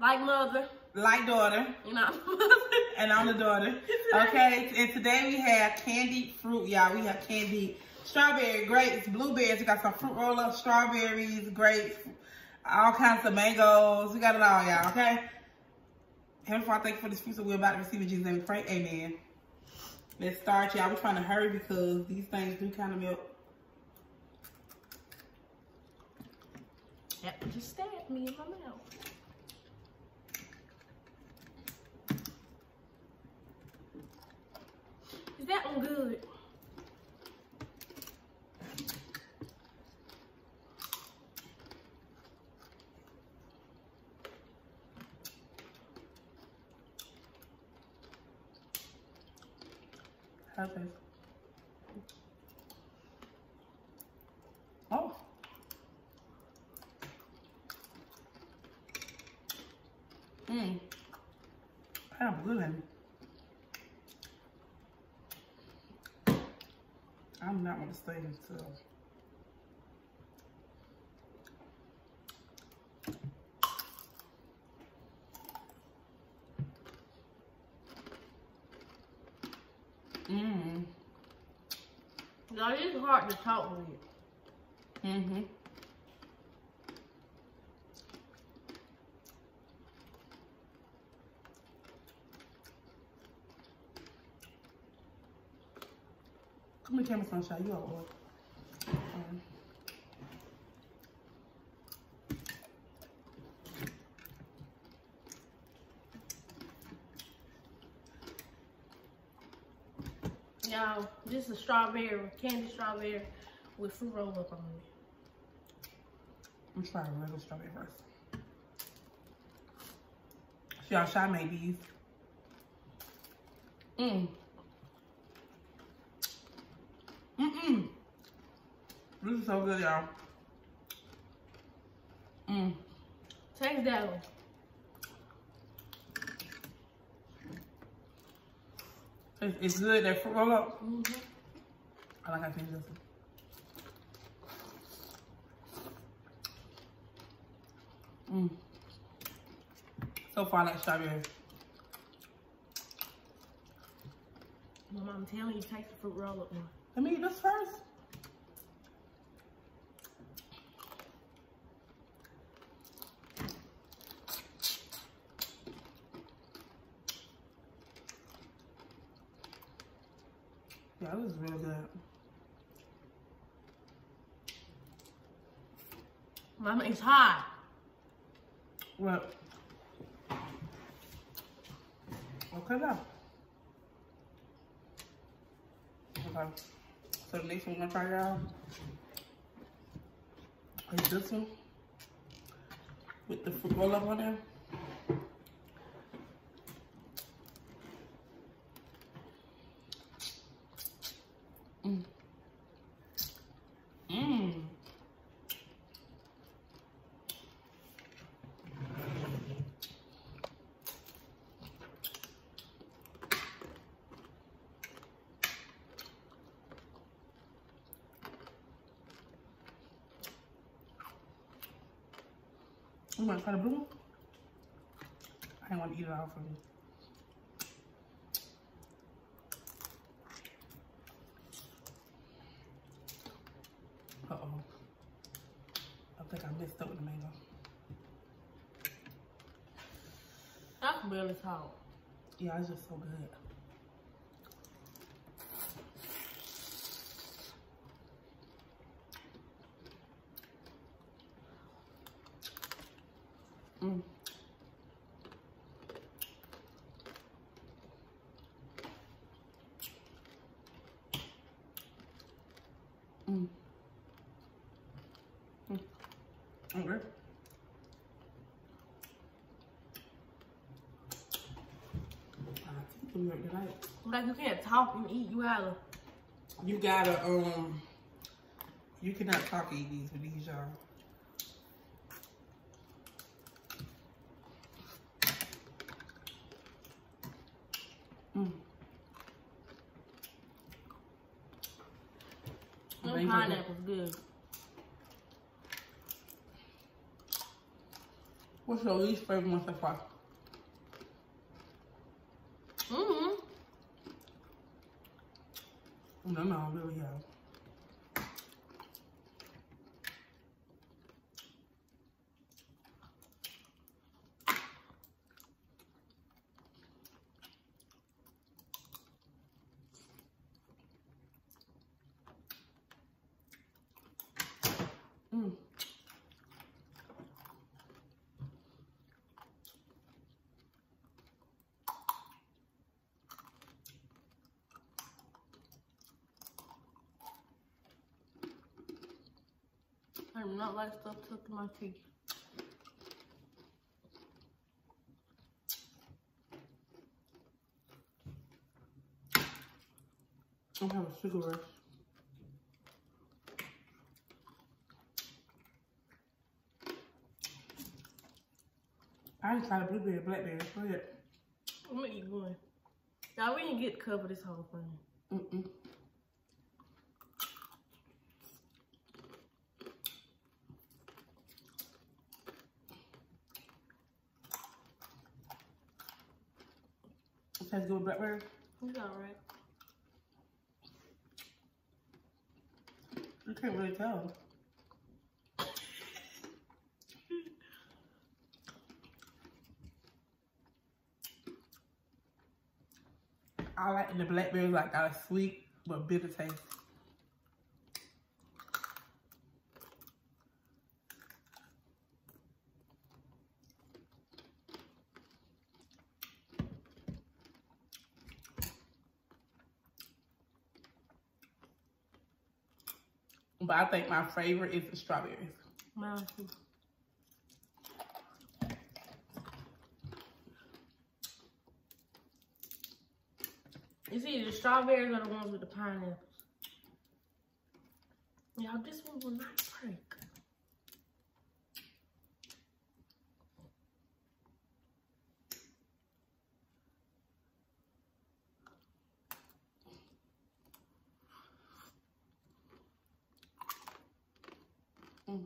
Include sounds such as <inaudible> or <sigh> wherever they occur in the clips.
like mother, like daughter. You know. <laughs> and I'm the daughter. <laughs> Okay, and today we have candied fruit, y'all. We have candied strawberry, grapes, blueberries. We got some fruit roll-ups, strawberries, grapes, all kinds of mangoes. We got it all, y'all, okay? Heavenly Father, thank you for this fruit that we're about to receive in Jesus' name. We pray, amen. Let's start, y'all. We're trying to hurry because these things do kind of melt. Just stabbed me in my mouth. Is that one good? How's this? Oh. Mmm. Pineapple good, honey. I'm not going to stay until... Mmm. No, it's hard to talk with. Mm-hmm. Come here, camera sunshine. You all um, Y'all, this is strawberry, candy strawberry with fruit roll up on it. I'm trying regular strawberry first. So y'all, Shy made these. Mmm. This is so good, y'all. Mmm. Taste that one. It's, it's good. That fruit roll up. Mm -hmm. I like how this one. Mmm. So far, I like strawberry. Mom, I'm telling you, taste the fruit roll up one. Let me eat this first. Yeah, this is really good. Mama, it's hot. What? Okay, now. Okay. So the next one we're gonna try y'all is this one with the roll up on there. Mmm. Mmm. To try the blue? I didn't want to eat it all from you. Uh-oh. I think I messed up with the mango. That's really hot. Yeah, it's just so good. Mm. Mm. Mm. Okay. I think we tonight. Like you can't talk and eat. You gotta. You gotta um. You cannot talk and eat these with these, y'all. Mm. Thank pineapple's good. What's your least favorite one so far? Mm-hmm. No, no, I really have. I do not like stuff stuck in my teeth. I'm having sugar rush. Tried a blueberry, blackberry. Go ahead. I'm gonna eat one. Y'all, we didn't get to cover this whole thing. Mm-mm. It tastes good with blackberry. It's alright. You can't really tell. I like the blackberries like got a sweet but bitter taste. But I think my favorite is the strawberries. Mine too. Either the strawberries or the ones with the pineapples. Y'all, this one will not break. Mm.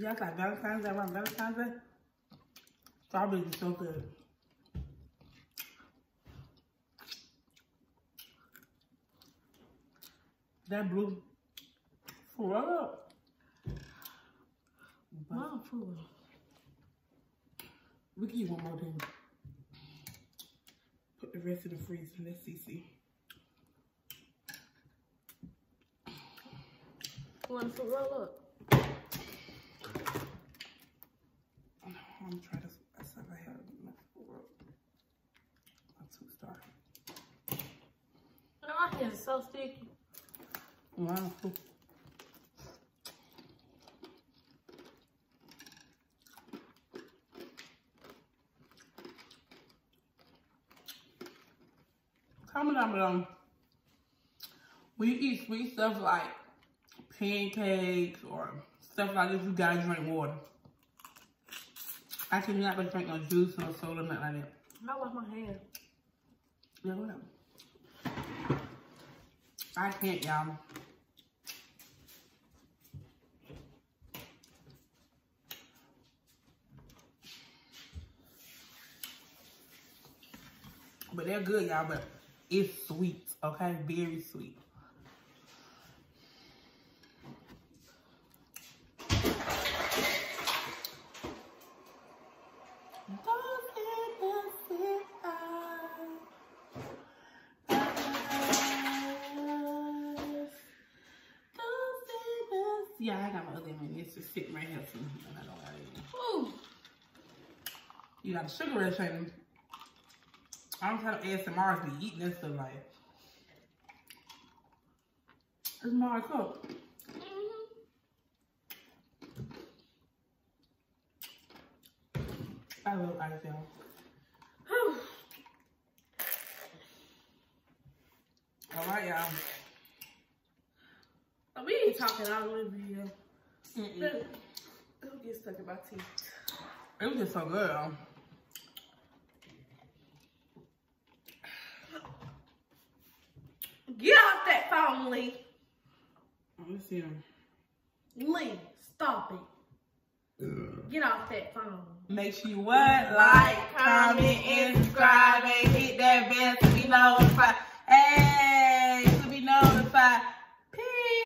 Guys like Valentine's Day around Valentine's Day? Strawberries are so good. That blue for up. Mom food. We can eat one more thing. Put the rest in the freezer. Let's see, see. You want to roll up? I'm trying to. I said I had enough for a two star. Oh, my hands so sticky. Wow. Comment down below. When you eat sweet stuff like pancakes or stuff like this, you gotta drink water. I cannot but drink no juice, no soda, nothing like that. I wash my hands. Yeah, whatever. I can't, y'all. But they're good, y'all, but it's sweet, okay? Very sweet. Yeah, I got my other one. It's just sitting right here for me, and I don't got it. Ooh. You got a sugar rush on I'm trying to ASMR be eating this stuff like. It's my cup. Mm-hmm. I love ice, y'all. All right, y'all. We talking all the way video. Mm-mm. Don't get stuck in my teeth. It was just so good. um. Get off that phone, Lee. Let me see them. Lee, stop it. Get off that phone. Make sure you what? Like, comment, and subscribe.